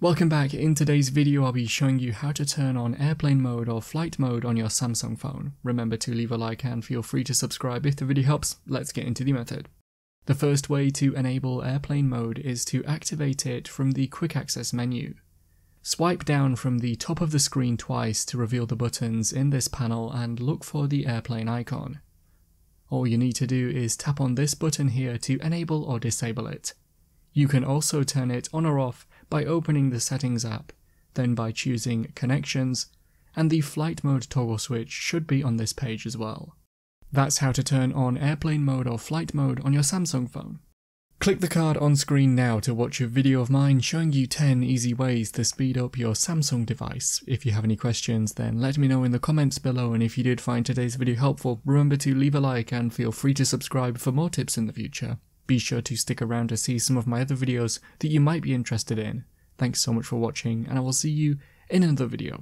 Welcome back, in today's video I'll be showing you how to turn on airplane mode or flight mode on your Samsung phone. Remember to leave a like and feel free to subscribe if the video helps, let's get into the method. The first way to enable airplane mode is to activate it from the quick access menu. Swipe down from the top of the screen twice to reveal the buttons in this panel and look for the airplane icon. All you need to do is tap on this button here to enable or disable it. You can also turn it on or off by opening the Settings app, then by choosing Connections, and the flight mode toggle switch should be on this page as well. That's how to turn on airplane mode or flight mode on your Samsung phone. Click the card on screen now to watch a video of mine showing you 10 easy ways to speed up your Samsung device. If you have any questions then let me know in the comments below and if you did find today's video helpful remember to leave a like and feel free to subscribe for more tips in the future. Be sure to stick around to see some of my other videos that you might be interested in. Thanks so much for watching and I will see you in another video.